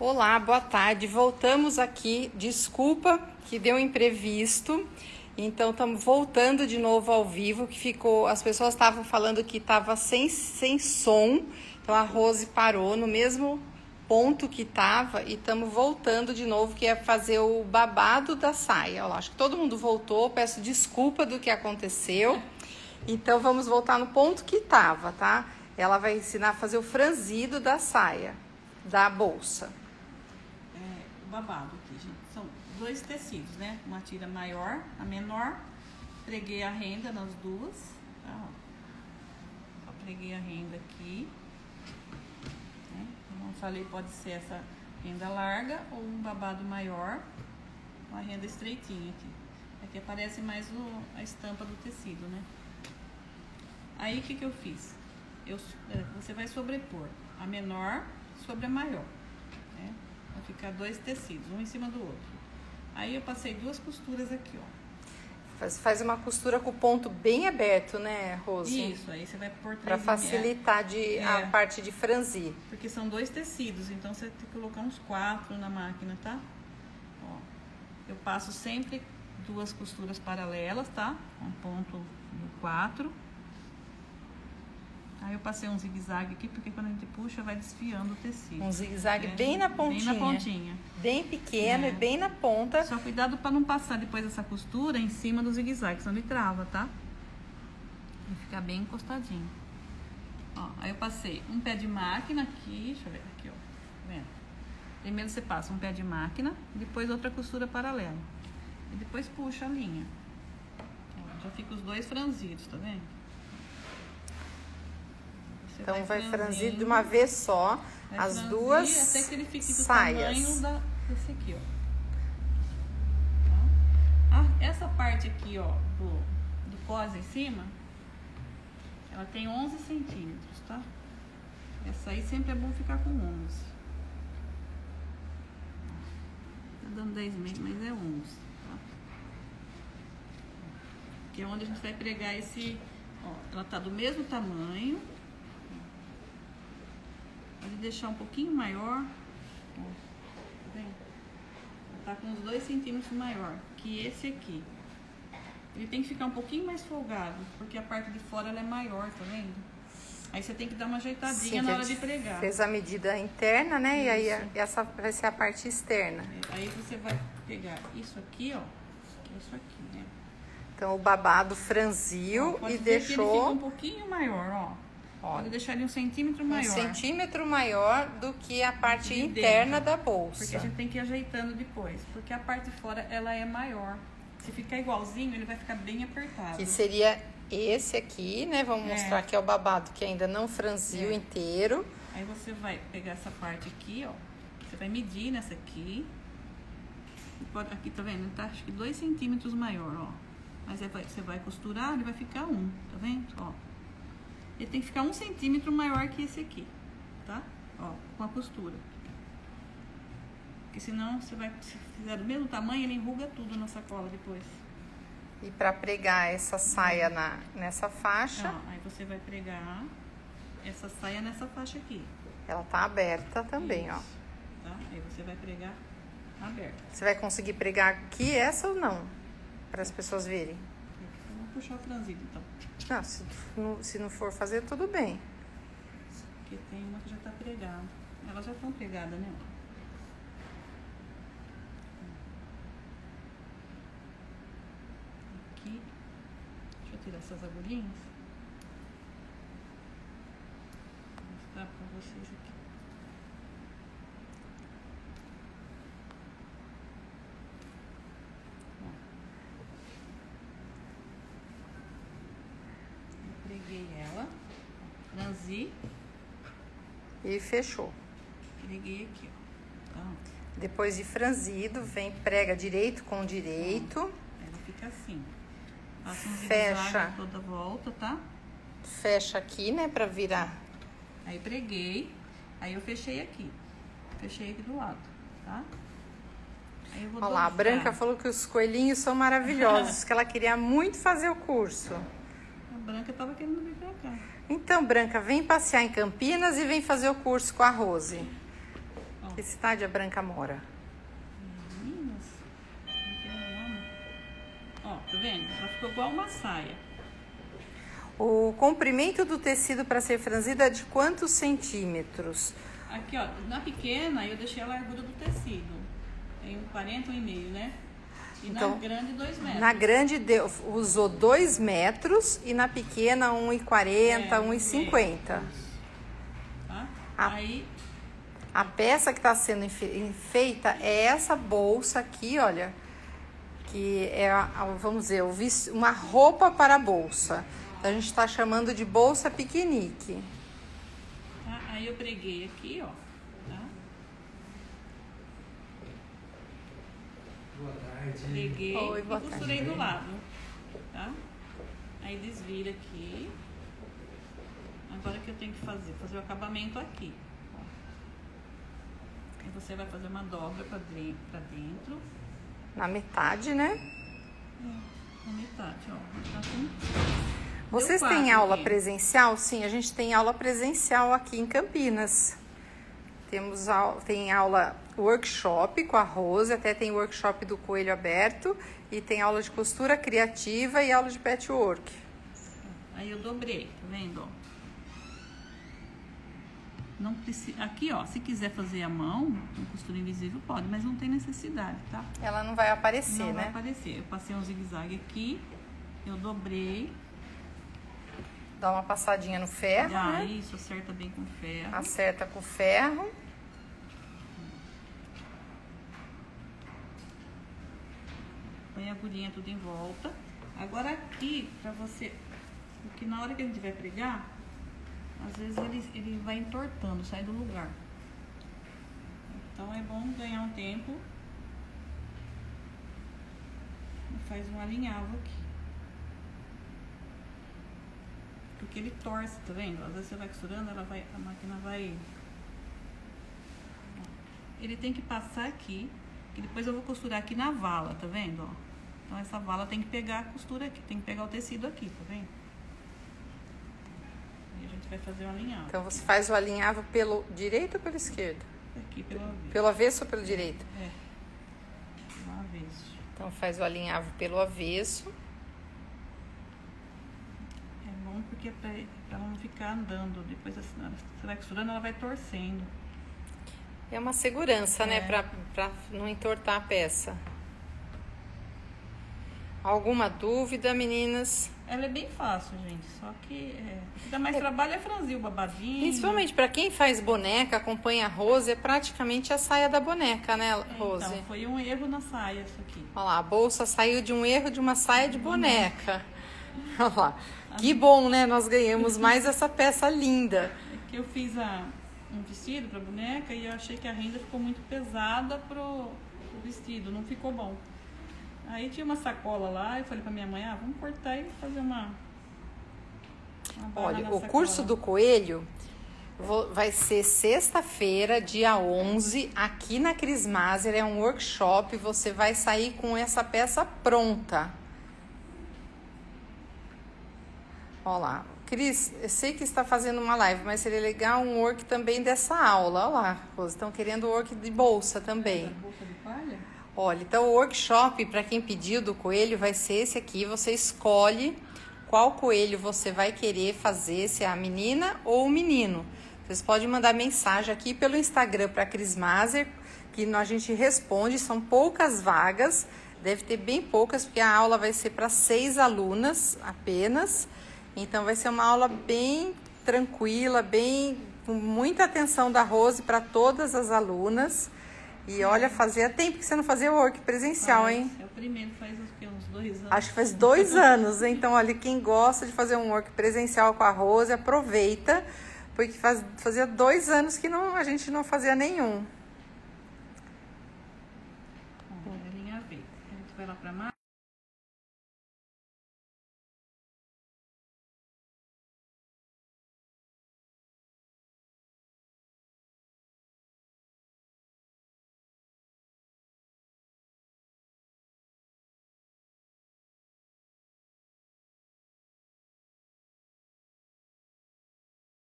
Olá, boa tarde. Voltamos aqui. Desculpa que deu imprevisto. Então estamos voltando de novo ao vivo, que ficou. As pessoas estavam falando que estava sem, sem som. Então a Rose parou no mesmo ponto que estava e estamos voltando de novo, que é fazer o babado da saia. Eu acho que todo mundo voltou. Peço desculpa do que aconteceu. Então vamos voltar no ponto que estava, tá? Ela vai ensinar a fazer o franzido da saia, da bolsa babado aqui, gente. São dois tecidos, né? Uma tira maior, a menor. Preguei a renda nas duas, tá? Só preguei a renda aqui. Né? Como eu falei, pode ser essa renda larga ou um babado maior, uma renda estreitinha aqui. Aqui aparece mais o, a estampa do tecido, né? Aí, o que que eu fiz? Eu, é, você vai sobrepor a menor sobre a maior. Vai ficar dois tecidos, um em cima do outro. Aí eu passei duas costuras aqui, ó. Faz, faz uma costura com o ponto bem aberto, né, Rose? Isso, aí você vai por trás. Para facilitar de, é, a parte de franzir. Porque são dois tecidos, então você tem que colocar uns quatro na máquina, tá? Ó, eu passo sempre duas costuras paralelas, tá? Um ponto no quatro. Aí eu passei um zigue-zague aqui, porque quando a gente puxa, vai desfiando o tecido. Um zigue-zague é, bem na pontinha. Bem na pontinha. Bem pequeno é. e bem na ponta. Só cuidado para não passar depois essa costura em cima do zigue-zague, senão ele trava, tá? E ficar bem encostadinho. Ó, aí eu passei um pé de máquina aqui, deixa eu ver aqui, ó. Tá vendo? Primeiro você passa um pé de máquina, depois outra costura paralela. E depois puxa a linha. Ó, já fica os dois franzidos, tá vendo? Então vai, franzir de uma vez só as duas até que ele fique do saias. tamanho da, desse aqui, ó. Ah, essa parte aqui, ó, do, do cos em cima, ela tem 11 centímetros, tá? Essa aí sempre é bom ficar com 11. Tá dando 10 meses, mas é 11, tá? Que é onde a gente vai pregar esse... Ó, ela tá do mesmo tamanho, deixar um pouquinho maior. Ó, tá vendo? Tá com uns 2 centímetros maior que esse aqui. Ele tem que ficar um pouquinho mais folgado, porque a parte de fora ela é maior, tá vendo? Aí você tem que dar uma ajeitadinha Sim, na hora de pregar. Fez a medida interna, né? Isso. E aí essa vai ser a parte externa. Aí você vai pegar isso aqui, ó. Isso aqui, né? Então o babado franziu ó, e deixou. ele fica um pouquinho maior, ó. Pode deixar ele um centímetro maior. Um centímetro maior do que a parte de interna dentro, da bolsa. Porque a gente tem que ir ajeitando depois. Porque a parte de fora, ela é maior. Se ficar igualzinho, ele vai ficar bem apertado. Que seria esse aqui, né? Vamos é. mostrar que é o babado que ainda não franziu é. inteiro. Aí você vai pegar essa parte aqui, ó. Você vai medir nessa aqui. Aqui, tá vendo? Tá acho que dois centímetros maior, ó. Mas aí você vai costurar, ele vai ficar um, tá vendo? Ó ele tem que ficar um centímetro maior que esse aqui, tá? Ó, com a costura. Porque senão você vai, se fizer do mesmo tamanho, ele enruga tudo na sacola depois. E para pregar essa saia na, nessa faixa. Ó, aí você vai pregar essa saia nessa faixa aqui. Ela tá aberta também, Isso, ó. Tá? Aí você vai pregar aberta. Você vai conseguir pregar aqui essa ou não? Para as pessoas verem. Puxar o franzido então. Não, se não, se não for fazer, tudo bem. Porque tem uma que já tá pregada. Elas já estão pregadas, né? Aqui. Deixa eu tirar essas agulhinhas. Vou mostrar pra vocês aqui. Peguei ela, franzi. E fechou. Peguei aqui, ó. Então, Depois de franzido, vem prega direito com direito. Ela fica assim. Passa um Fecha. toda volta, tá? Fecha aqui, né, pra virar. Aí preguei, aí eu fechei aqui. Fechei aqui do lado, tá? Olha lá, a Branca falou que os coelhinhos são maravilhosos, que ela queria muito fazer o curso. Branca estava querendo. Então, Branca, vem passear em Campinas e vem fazer o curso com a Rose. Que cidade a Branca mora? Nome? Ó, tá vendo? Ela ficou igual uma saia. O comprimento do tecido para ser franzido é de quantos centímetros? Aqui, ó, na pequena eu deixei a largura do tecido. Tem 40, meio, né? E Então, na grande, 2 metros. Na grande deu- usou 2 metros e na pequena 1,40, É, 1,50. Tá? Aí, A peça que está sendo feita é essa bolsa aqui, olha, que é, vamos dizer, uma roupa para a bolsa. Então, a gente está chamando de bolsa piquenique. tá? Aí eu preguei aqui, ó. Tá? Boa tarde. Preguei Oi, e boa tarde. costurei do lado. Tá? Aí desvira aqui. Agora o que eu tenho que fazer? Fazer o acabamento aqui. Aí você vai fazer uma dobra pra dentro. Na metade, né? Na metade, ó. Tá com- Vocês têm aula aqui. presencial? Sim, a gente tem aula presencial aqui em Campinas. Temos tem aula workshop com a Rose, até tem workshop do Coelho Aberto e tem aula de costura criativa e aula de patchwork. Aí eu dobrei, tá vendo? Não precisa. Aqui, ó, se quiser fazer a mão, com costura invisível, pode, mas não tem necessidade, tá? Ela não vai aparecer, não vai né? aparecer. Eu passei um zigue-zague aqui, eu dobrei. Dá uma passadinha no ferro, ah, né? isso, acerta bem com ferro. Acerta com o ferro. Põe a agulhinha tudo em volta. Agora aqui, pra você. Porque na hora que a gente vai pregar, às vezes ele, ele vai entortando, sai do lugar. Então é bom ganhar um tempo. E faz um alinhavo aqui. Porque ele torce, tá vendo? Às vezes você vai costurando, ela vai, a máquina vai. Ele tem que passar aqui, que depois eu vou costurar aqui na vala, tá vendo? ó? Então essa vala tem que pegar a costura aqui, tem que pegar o tecido aqui, tá vendo? E a gente vai fazer um alinhavo. Então você faz o alinhavo pelo direito ou pelo esquerdo? Aqui pelo avesso. Pelo avesso ou pelo direito? É. Pelo avesso. Então faz o alinhavo pelo avesso. É bom porque é pra, pra ela não ficar andando. Depois assim, você vai costurando, ela vai torcendo. É uma segurança, né? É. Pra, pra não entortar a peça. Alguma dúvida, meninas? Ela é bem fácil, gente. Só que é, o que dá mais trabalho é franzir o babadinho. Principalmente para quem faz boneca, acompanha a Rose, é praticamente a saia da boneca, né, É, Rose? Então, foi um erro na saia isso aqui. Olha lá, a bolsa saiu de um erro de uma saia de boneca. Olha lá. Que bom, né? Nós ganhamos mais essa peça linda. É que eu fiz a, um vestido pra boneca e eu achei que a renda ficou muito pesada pro, pro vestido, não ficou bom. Aí tinha uma sacola lá, eu falei pra minha mãe, ah, vamos cortar e fazer uma. uma Olha, o sacola. curso do coelho vai ser sexta-feira, dia 11, aqui na Cris Maser. É um workshop. Você vai sair com essa peça pronta. Olha lá. Cris, eu sei que está fazendo uma live, mas seria legal um work também dessa aula. Olha lá, Rose, estão querendo work de bolsa também. Bolsa de palha? Olha, então o workshop, para quem pediu do coelho, vai ser esse aqui. Você escolhe qual coelho você vai querer fazer, se é a menina ou o menino. Vocês podem mandar mensagem aqui pelo Instagram para Cris Maser, que a gente responde. São poucas vagas, deve ter bem poucas, porque a aula vai ser para seis alunas apenas. Então vai ser uma aula bem tranquila, bem com muita atenção da Rose para todas as alunas. E olha, fazia tempo que você não fazia work presencial, Faz, hein? É o primeiro, faz uns dois anos. Acho que faz dois anos. Então, olha, quem gosta de fazer um work presencial com a Rose, aproveita, porque faz, fazia dois anos que não, a gente não fazia nenhum.